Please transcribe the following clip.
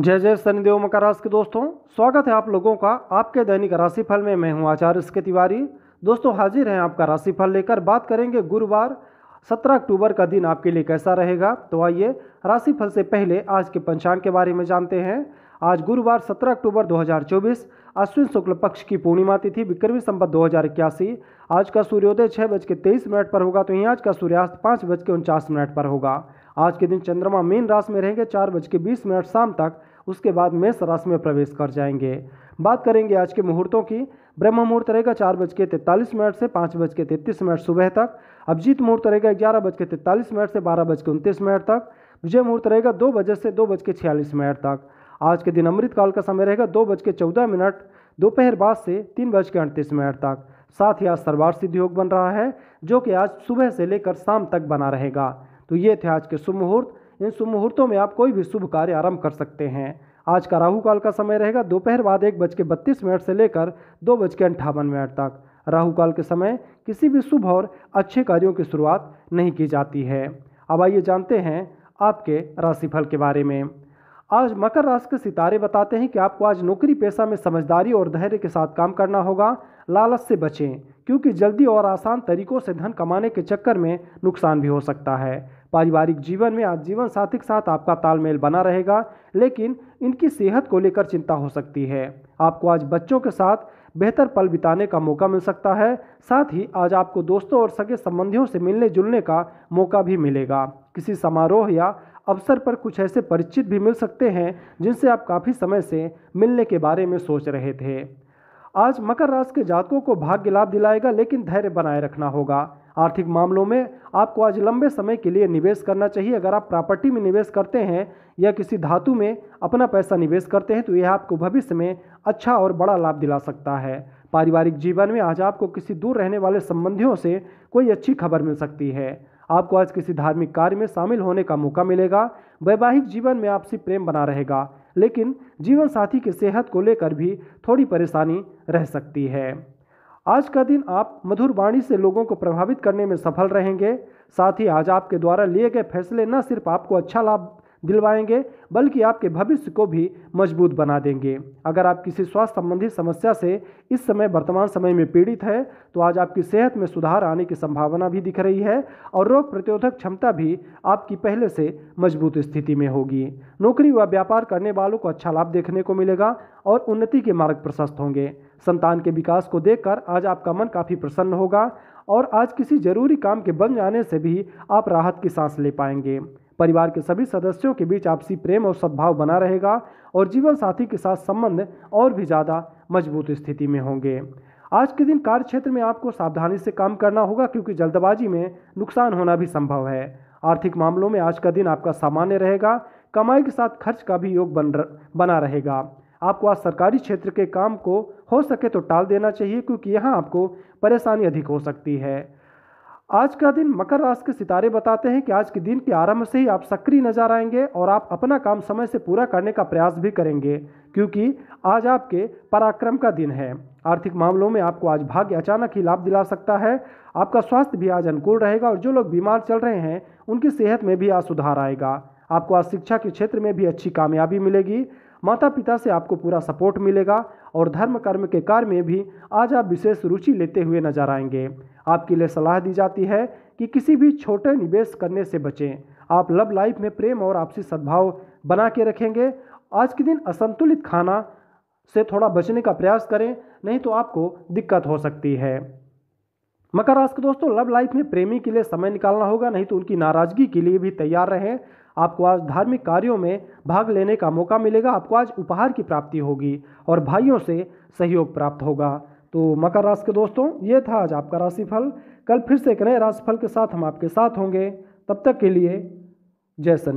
जय जय शनिदेव मकर राशि के दोस्तों, स्वागत है आप लोगों का आपके दैनिक राशिफल में। मैं हूँ आचार्य इसके तिवारी। दोस्तों, हाजिर हैं आपका राशिफल लेकर। बात करेंगे गुरुवार 17 अक्टूबर का दिन आपके लिए कैसा रहेगा? तो आइए, राशिफल से पहले आज के पंचांग के बारे में जानते हैं। आज गुरुवार 17 अक्टूबर 2024 अश्विन शुक्ल पक्ष की पूर्णिमा तिथि विक्रमी संपत दो आज का सूर्योदय छः बज के तेईस मिनट पर होगा तो यहीं आज का सूर्यास्त पाँच बज के उनचास मिनट पर होगा। आज के दिन चंद्रमा मीन राशि में रहेंगे, चार बज के बीस मिनट शाम तक। उसके बाद मेष राशि में प्रवेश कर जाएँगे। बात करेंगे आज के मुहूर्तों की। ब्रह्म मुहूर्त रहेगा चार बज के तैंतालीस मिनट से पाँच बज के तैंतीस मिनट सुबह तक। अभिजीत मुहूर्त रहेगा ग्यारह बज के तैंतालीस मिनट से बारह बज के उनतीस मिनट तक। विजय मुहूर्त रहेगा दो बजे से दो बज के छियालीस मिनट तक। आज के दिन अमृत काल का समय रहेगा दो बज के चौदह मिनट। दोपहर बाद से तीन बज के अड़तीस मिनट तक। साथ ही आज सर्वार सिद्धि योग बन रहा है, जो कि आज सुबह से लेकर शाम तक बना रहेगा। तो ये थे आज के शुभ मुहूर्त। इन शुभ मुहूर्तों में आप कोई भी शुभ कार्य आरंभ कर सकते हैं। आज का राहु काल का समय रहेगा। दोपहर बाद एक बज के बत्तीस मिनट से लेकर दो बज के अंठावन मिनट तक। राहु काल के समय किसी भी शुभ और अच्छे कार्यों की शुरुआत नहीं की जाती है। अब आइए जानते हैं आपके राशिफल के बारे में। आज मकर राशि के सितारे बताते हैं कि आपको आज नौकरी, पेशा में समझदारी और धैर्य के साथ काम करना होगा। लालच से बचें, क्योंकि जल्दी और आसान तरीकों से धन कमाने के चक्कर में नुकसान भी हो सकता है। पारिवारिक जीवन में आज जीवन साथी के साथ आपका तालमेल बना रहेगा, लेकिन इनकी सेहत को लेकर चिंता हो सकती है। आपको आज बच्चों के साथ बेहतर पल बिताने का मौका मिल सकता है, साथ ही आज आपको दोस्तों और सगे संबंधियों से मिलने जुलने का मौका भी मिलेगा। किसी समारोह या अवसर पर कुछ ऐसे परिचित भी मिल सकते हैं, जिनसे आप काफ़ी समय से मिलने के बारे में सोच रहे थे। आज मकर राशि के जातकों को भाग्य लाभ दिलाएगा, लेकिन धैर्य बनाए रखना होगा। आर्थिक मामलों में आपको आज लंबे समय के लिए निवेश करना चाहिए। अगर आप प्रॉपर्टी में निवेश करते हैं या किसी धातु में अपना पैसा निवेश करते हैं तो यह आपको भविष्य में अच्छा और बड़ा लाभ दिला सकता है। पारिवारिक जीवन में आज आपको किसी दूर रहने वाले संबंधियों से कोई अच्छी खबर मिल सकती है। आपको आज किसी धार्मिक कार्य में शामिल होने का मौका मिलेगा। वैवाहिक जीवन में आपसी प्रेम बना रहेगा, लेकिन जीवन साथी की सेहत को लेकर भी थोड़ी परेशानी रह सकती है। आज का दिन आप मधुर वाणी से लोगों को प्रभावित करने में सफल रहेंगे। साथ ही आज आपके द्वारा लिए गए फैसले न सिर्फ़ आपको अच्छा लाभ दिलवाएँगे, बल्कि आपके भविष्य को भी मज़बूत बना देंगे। अगर आप किसी स्वास्थ्य संबंधी समस्या से इस समय वर्तमान समय में पीड़ित है तो आज आपकी सेहत में सुधार आने की संभावना भी दिख रही है और रोग प्रतिरोधक क्षमता भी आपकी पहले से मज़बूत स्थिति में होगी। नौकरी व व्यापार करने वालों को अच्छा लाभ देखने को मिलेगा और उन्नति के मार्ग प्रशस्त होंगे। संतान के विकास को देखकर आज आपका मन काफ़ी प्रसन्न होगा और आज किसी ज़रूरी काम के बन जाने से भी आप राहत की सांस ले पाएँगे। परिवार के सभी सदस्यों के बीच आपसी प्रेम और सद्भाव बना रहेगा और जीवन साथी के साथ संबंध और भी ज़्यादा मज़बूत स्थिति में होंगे। आज के दिन कार्य क्षेत्र में आपको सावधानी से काम करना होगा क्योंकि जल्दबाजी में नुकसान होना भी संभव है। आर्थिक मामलों में आज का दिन आपका सामान्य रहेगा कमाई के साथ खर्च का भी योग बन र, बना रहेगा। आपको आज सरकारी क्षेत्र के काम को हो सके तो टाल देना चाहिए क्योंकि यहाँ आपको परेशानी अधिक हो सकती है। आज का दिन मकर राशि के सितारे बताते हैं कि आज के दिन के आरंभ से ही आप सक्रिय नज़र आएँगे और आप अपना काम समय से पूरा करने का प्रयास भी करेंगे, क्योंकि आज आपके पराक्रम का दिन है। आर्थिक मामलों में आपको आज भाग्य अचानक ही लाभ दिला सकता है, आपका स्वास्थ्य भी आज अनुकूल रहेगा और जो लोग बीमार चल रहे हैं, उनकी सेहत में भी आज सुधार आएगा। आपको आज शिक्षा के क्षेत्र में भी अच्छी कामयाबी मिलेगी माता पिता से आपको पूरा सपोर्ट मिलेगा और धर्म कर्म के कार्य में भी आज आप विशेष रुचि लेते हुए नज़र आएँगे। आपके लिए सलाह दी जाती है कि किसी भी छोटे निवेश करने से बचें। आप लव लाइफ में प्रेम और आपसी सद्भाव बना के रखेंगे। आज के दिन असंतुलित खाना से थोड़ा बचने का प्रयास करें, नहीं तो आपको दिक्कत हो सकती है। मकर राशि के दोस्तों लव लाइफ में प्रेमी के लिए समय निकालना होगा, नहीं तो उनकी नाराज़गी के लिए भी तैयार रहें। आपको आज धार्मिक कार्यों में भाग लेने का मौका मिलेगा, आपको आज उपहार की प्राप्ति होगी और भाइयों से सहयोग प्राप्त होगा। तो मकर राशि के दोस्तों, ये था आज आपका राशिफल। कल फिर से एक नए राशिफल के साथ हम आपके साथ होंगे। तब तक के लिए जय सन